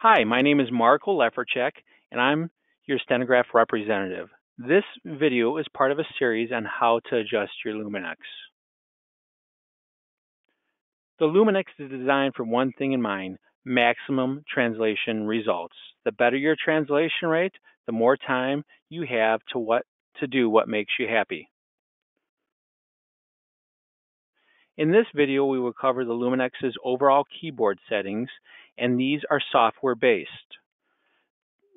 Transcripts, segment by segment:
Hi, my name is Mark Oleferchik, and I'm your Stenograph representative. This video is part of a series on how to adjust your Luminex. The Luminex is designed for one thing in mind, maximum translation results. The better your translation rate, the more time you have to what to do what makes you happy. In this video, we will cover the Luminex's overall keyboard settings, and these are software based.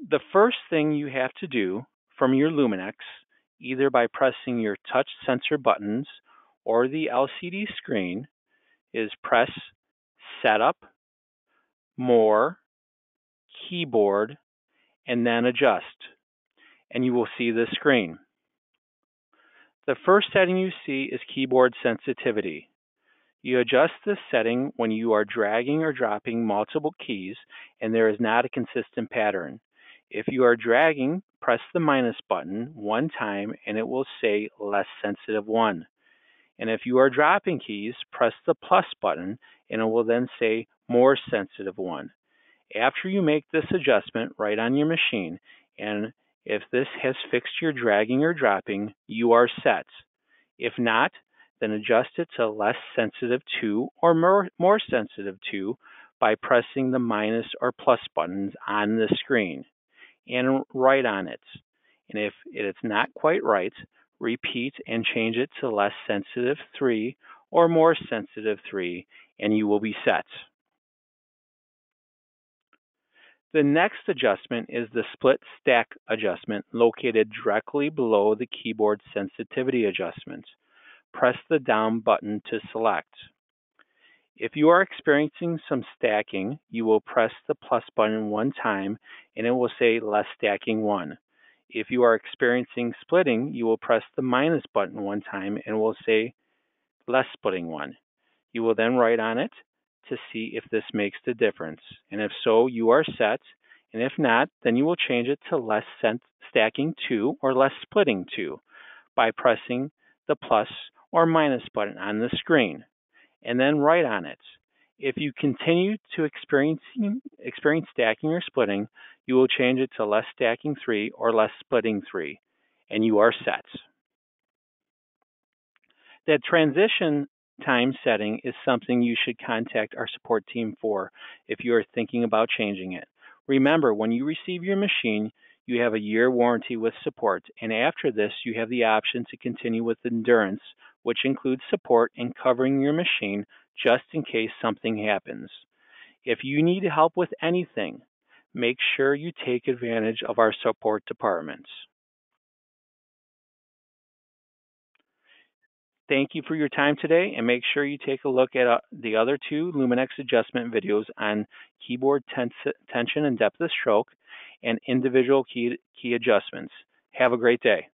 The first thing you have to do from your Luminex, either by pressing your touch sensor buttons or the LCD screen, is press Setup, More, Keyboard, and then Adjust, and you will see this screen. The first setting you see is keyboard sensitivity. You adjust this setting when you are dragging or dropping multiple keys and there is not a consistent pattern. If you are dragging, press the minus button one time and it will say less sensitive 1. And if you are dropping keys, press the plus button and it will then say more sensitive 1. After you make this adjustment right on your machine and if this has fixed your dragging or dropping, you are set. If not, then adjust it to less sensitive to or more, more sensitive to by pressing the minus or plus buttons on the screen and write on it. And if it's not quite right, repeat and change it to less sensitive 3 or more sensitive 3 and you will be set. The next adjustment is the split stack adjustment located directly below the keyboard sensitivity adjustment press the down button to select. If you are experiencing some stacking, you will press the plus button one time and it will say less stacking one. If you are experiencing splitting, you will press the minus button one time and will say less splitting one. You will then write on it to see if this makes the difference. And if so, you are set. And if not, then you will change it to less stacking 2 or less splitting 2 by pressing the plus or minus button on the screen and then write on it. If you continue to experience, experience stacking or splitting, you will change it to less stacking 3 or less splitting 3, and you are set. That transition time setting is something you should contact our support team for if you are thinking about changing it. Remember, when you receive your machine, you have a year warranty with support, and after this, you have the option to continue with Endurance which includes support in covering your machine just in case something happens. If you need help with anything, make sure you take advantage of our support departments. Thank you for your time today and make sure you take a look at uh, the other two Luminex adjustment videos on keyboard tens tension and depth of stroke and individual key, key adjustments. Have a great day.